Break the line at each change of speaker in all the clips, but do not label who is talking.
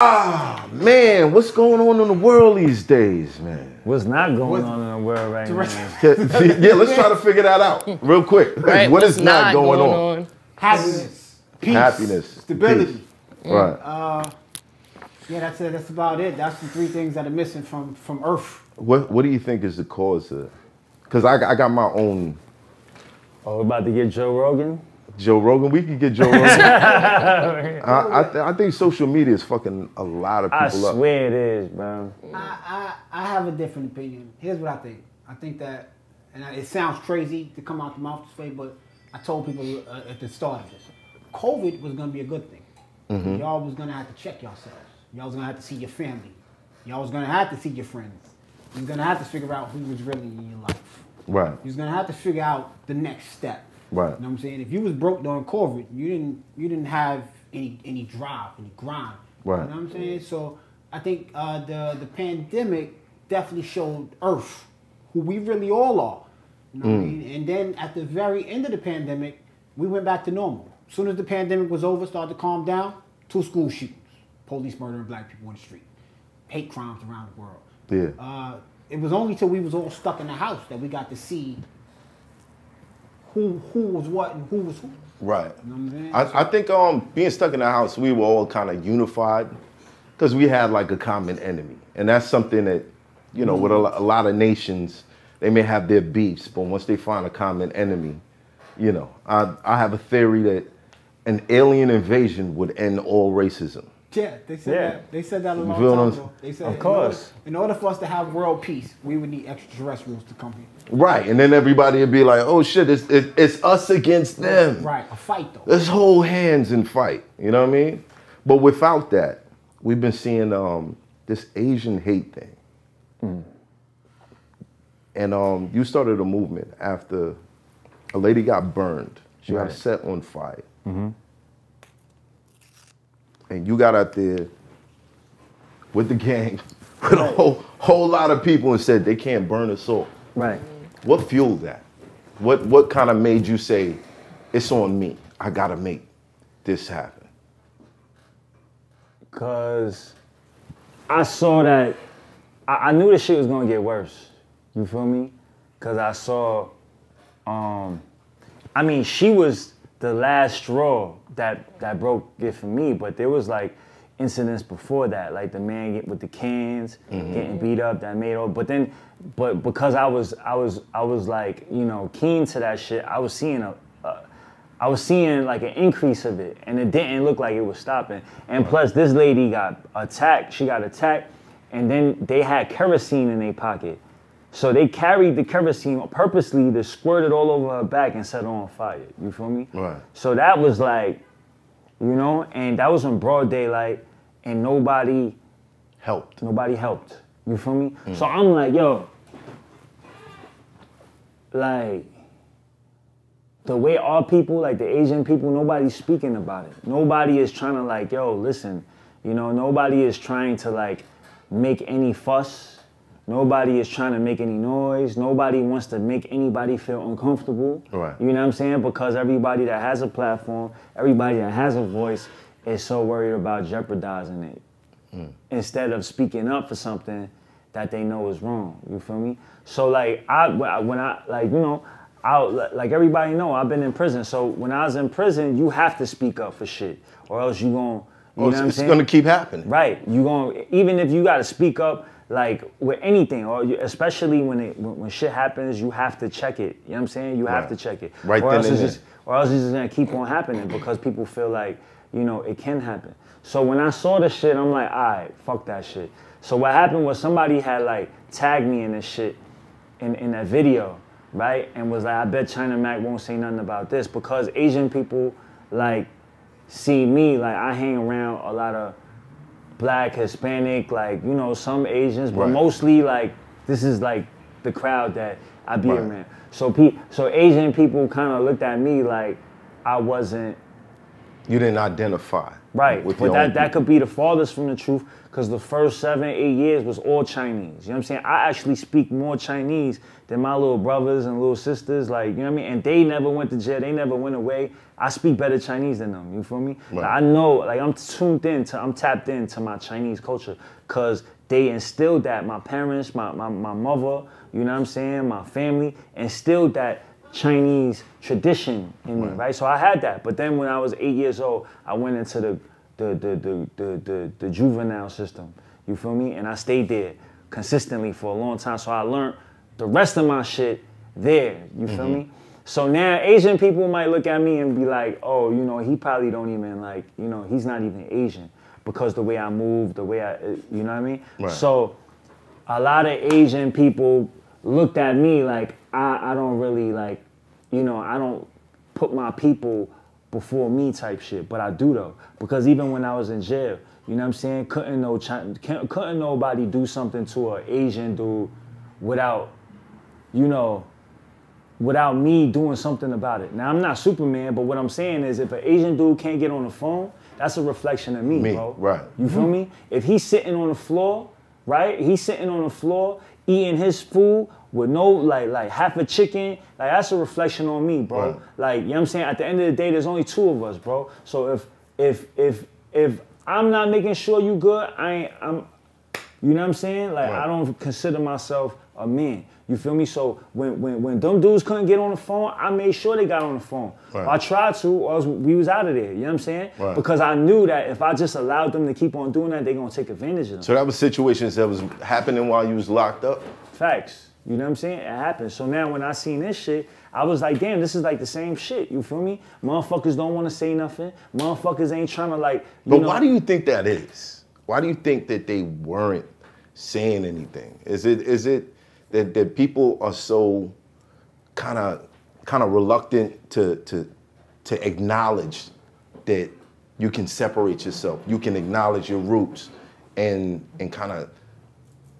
Ah, man, what's going on in the world these days, man?
What's not going
What's-
on in the world right now?
yeah, let's try to figure that out real quick.
Right, what's
is not, going, on?
Happiness, peace,
Happiness,
stability.
peace. Right.
Uh, yeah, that's it. That's about it. That's the three things that are missing from from Earth.
What What do you think is the cause of? Because I, I got my own
Oh, we're about to get Joe Rogan.
Joe Rogan. We could get Joe Rogan. I I, th- I think social media is fucking a lot of
I
people up.
swear it is, bro.
I, I I have a different opinion. Here's what I think. I think that, and it sounds crazy to come out the mouth this way, but I told people uh, at the start of this, COVID was gonna be a good thing. Y'all was gonna have to check yourselves. Y'all was gonna have to see your family. Y'all was gonna have to see your friends. You was gonna have to figure out who was really in your life.
Right.
You was gonna have to figure out the next step.
Right.
You know what I'm saying? If you was broke during COVID, you didn't you didn't have any any drive, any grind.
Right.
You know what I'm saying? So I think uh, the the pandemic definitely showed Earth who we really all are. You know what I mean? And then at the very end of the pandemic, we went back to normal. As soon as the pandemic was over, started to calm down, two school shootings, police murdering black people on the street, hate crimes around the world.
Yeah.
Uh, it was only till we was all stuck in the house that we got to see who who was what and who was who.
Right.
You know?
I, I think um, being stuck in the house, we were all kind of unified because we had like a common enemy, and that's something that you know, with a, a lot of nations, they may have their beefs, but once they find a common enemy, you know, I I have a theory that an alien invasion would end all racism.
Yeah, they said
Yeah.
that. They said that a long time ago. They said
Of
in
course.
order, in order for us to have world peace, we would need extraterrestrials to come here.
Right, and then everybody would be like, "Oh shit, it's it, it's us against them."
Right, a fight though.
Let's hold hands and fight. You know what I mean? But without that, we've been seeing um, this Asian hate thing. And um, you started a movement after a lady got burned. She got set on fire. And you got out there with the gang, with a whole, whole lot of people and said they can't burn us all.
Right.
What fueled that? What what kind of made you say, it's on me. I gotta make this happen.
Cause I saw that I, I knew the shit was gonna get worse. You feel me? Cause I saw um I mean she was the last straw that that broke it for me, but there was like incidents before that, like the man get with the cans mm-hmm. getting beat up that made all but then but because I was I was I was like, you know, keen to that shit, I was seeing a, a I was seeing like an increase of it, and it didn't look like it was stopping. And plus, this lady got attacked. She got attacked, and then they had kerosene in their pocket. So they carried the kerosene purposely to squirt it all over her back and set her on fire. You feel me?
Right.
So that was like, you know, and that was in broad daylight, and nobody
Helped.
nobody helped. You feel me? Mm. So I'm like, yo, like the way our people, like the Asian people, nobody's speaking about it. Nobody is trying to like, yo, listen, you know, nobody is trying to like make any fuss. Nobody is trying to make any noise. Nobody wants to make anybody feel uncomfortable.
Right.
You know what I'm saying? Because everybody that has a platform, everybody that has a voice is so worried about jeopardizing it hmm. instead of speaking up for something that they know is wrong. You feel me? So like I when I like you know I like everybody know I've been in prison. So when I was in prison, you have to speak up for shit, or else you gon' you
Oh,
know
it's
what I'm saying?
it's gonna keep happening.
Right. You gonna even if you got to speak up like with anything, or you, especially when it when, when shit happens, you have to check it. You know what I'm saying? You have
Right.
to check it.
Right
or else it's just or else it's just gonna keep on happening because people feel like you know it can happen. So when I saw the shit, I'm like, all right, fuck that shit. So what happened was somebody had like tagged me in this shit in, in that video, right? And was like, I bet China Mac won't say nothing about this because Asian people like see me like I hang around a lot of black, Hispanic, like you know some Asians, but
Right.
mostly like this is like the crowd that I be
Right.
around. So pe- so Asian people kind of looked at me like I wasn't
You didn't identify.
Right, but that, that could be the farthest from the truth because the first seven, eight years was all Chinese. You know what I'm saying? I actually speak more Chinese than my little brothers and little sisters. Like, you know what I mean? And they never went to jail. They never went away. I speak better Chinese than them. You feel me?
Right.
Like, I know, like, I'm tuned in to, I'm tapped into my Chinese culture because they instilled that. My parents, my, my, my mother, you know what I'm saying? My family instilled that Chinese tradition in me, right? So I had that. But then when I was eight years old, I went into the the the the the, the, the juvenile system. You feel me? And I stayed there consistently for a long time. So I learned the rest of my shit there. You feel mm-hmm. me? So now Asian people might look at me and be like, oh, you know, he probably don't even like, you know, he's not even Asian because the way I move, the way I, you know what I mean?
Right.
So a lot of Asian people looked at me like I, I don't really like, you know, I don't put my people before me type shit, but I do though because even when I was in jail, you know what I'm saying, couldn't no couldn't nobody do something to an Asian dude without, you know, without me doing something about it. Now I'm not Superman, but what I'm saying is if an Asian dude can't get on the phone, that's a reflection of me,
Me,
bro.
right.
You feel mm-hmm. me? If he's sitting on the floor, right? He's sitting on the floor eating his food with no like like half a chicken, like that's a reflection on me, bro.
Right.
Like, you know what I'm saying? At the end of the day, there's only two of us, bro. So if if if if I'm not making sure you good, I ain't I'm you know what I'm saying? Like
Right.
I don't consider myself a man. You feel me? So when when when them dudes couldn't get on the phone, I made sure they got on the phone.
Right.
I tried to, or else we was out of there. You know what I'm saying?
Right.
Because I knew that if I just allowed them to keep on doing that, they're gonna take advantage of them.
So that was situations that was happening while you was locked up.
Facts. You know what I'm saying? It happens. So now when I seen this shit, I was like, damn, this is like the same shit. You feel me? Motherfuckers don't want to say nothing. Motherfuckers ain't trying to like. You
But
know,
why do you think that is? Why do you think that they weren't saying anything? Is it is it that, that people are so kind of kind of reluctant to to to acknowledge that you can separate yourself, you can acknowledge your roots, and and kind of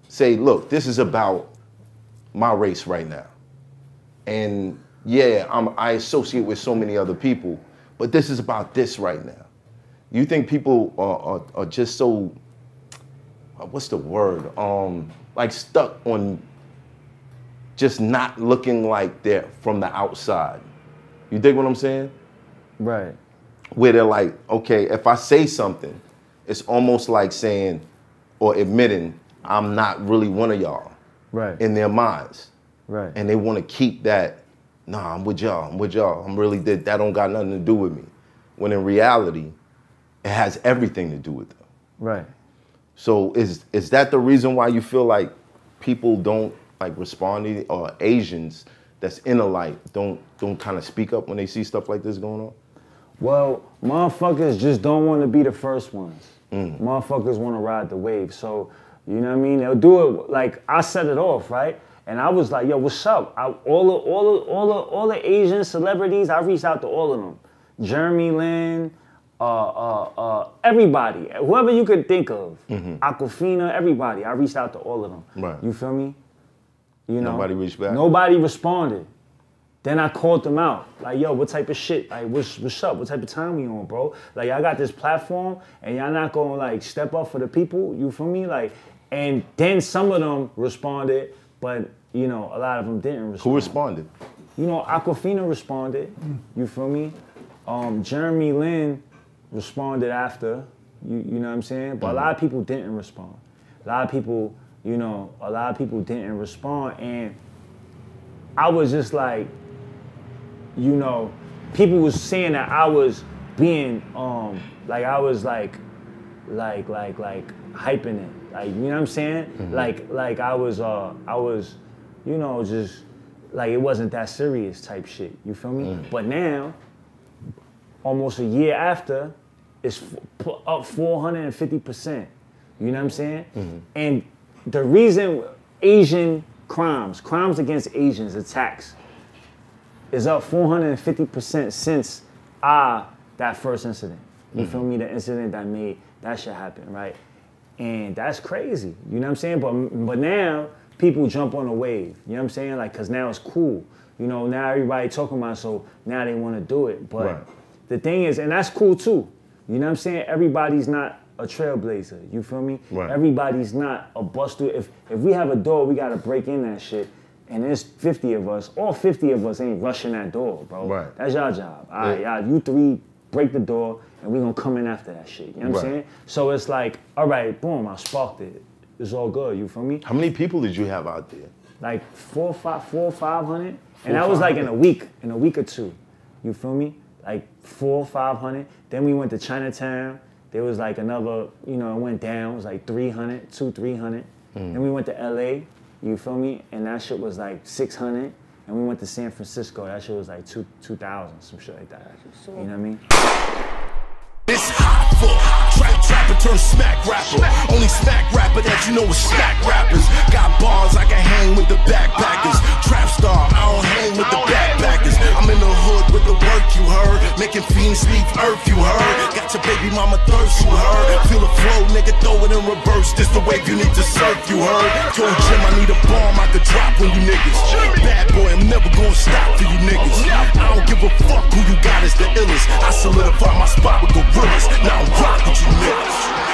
say, look, this is about my race right now. And yeah, I'm, I associate with so many other people, but this is about this right now. You think people are, are, are just so, uh, what's the word? Um, like stuck on just not looking like they're from the outside. You dig what I'm saying?
Right.
Where they're like, okay, if I say something, it's almost like saying or admitting I'm not really one of y'all
Right.
in their minds
right.
and they want to keep that. Nah, I'm with y'all. I'm with y'all. I'm really that. That don't got nothing to do with me. When in reality, it has everything to do with them.
right.
So is is that the reason why you feel like people don't like respond to or Asians that's in the light don't don't kind of speak up when they see stuff like this going on?
Well, motherfuckers just don't want to be the first ones.
Mm.
Motherfuckers want to ride the wave. So, you know what I mean? They'll do it like I set it off, right? And I was like, yo, what's up? I, all the all the all the all the Asian celebrities, I reached out to all of them. Jeremy Lin, uh, uh, uh, everybody, whoever you could think of, Awkwafina, everybody. I reached out to all of them.
Mm-hmm. Right.
You feel me? You know,
Nobody reached back?
Nobody responded. Then I called them out. Like, yo, what type of shit? Like, what's, what's up? What type of time we on, bro? Like, y'all got this platform and y'all not gonna like step up for the people. You feel me? Like, and then some of them responded, but you know, a lot of them didn't respond.
Who responded?
You know, Awkwafina responded. You feel me? Um, Jeremy Lin responded after. You, you know what I'm saying? But a lot of people didn't respond. A lot of people, you know, a lot of people didn't respond, and I was just like, you know, people was saying that I was being, um, like I was like, like, like, like hyping it. Like, you know what I'm saying? Like, like I was, uh, I was, you know, just like it wasn't that serious type shit. You feel me? But now, almost a year after, it's f- up 450%. You know what I'm saying? And the reason Asian crimes, crimes against Asians, attacks, is up 450% since ah that first incident. You feel me? The incident that made that shit happen, right? And that's crazy. You know what I'm saying? But but now people jump on the wave. You know what I'm saying? Like, cause now it's cool. You know, now everybody talking about it, so now they want to do it. But
Right.
the thing is, and that's cool too. You know what I'm saying? Everybody's not a trailblazer. You feel me?
Right.
Everybody's not a buster. If if we have a door, we gotta break in that shit. And there's 50 of us. All 50 of us ain't rushing that door, bro.
Right.
That's your job. All right,
Yeah.
y'all, you three break the door, and we gonna come in after that shit. You know what I'm saying? So it's like, all right, boom, I sparked it. It's all good. You feel me?
How many people did you have out there?
like four, five, four, five hundred, and that was like in a week, in a week or two. You feel me? Like four, five hundred. Then we went to Chinatown. There was like another, you know, it went down. It was like 300, two, 300.
Mm.
Then we went to LA. You feel me? And that shit was like 600. And we went to San Francisco. That shit was like two, 2,000, some shit like that. You know what I mean?
It's hot for trap trapper turn smack rapper. Only smack rapper that you know is smack rappers. Got bars I can hang with the backpackers. Trap star, I don't hang with the backpackers. I'm in the hood with the work you heard. Making fiends leave earth you heard. Your baby mama thirst you heard. Feel the flow, nigga, throw it in reverse. This the wave you need to surf you heard. Told Jim I need a bomb I could drop on you niggas. Bad boy, I'm never gonna stop for you niggas. I don't give a fuck who you got is the illest. I solidify my spot with gorillas. Now I'm rock with you niggas.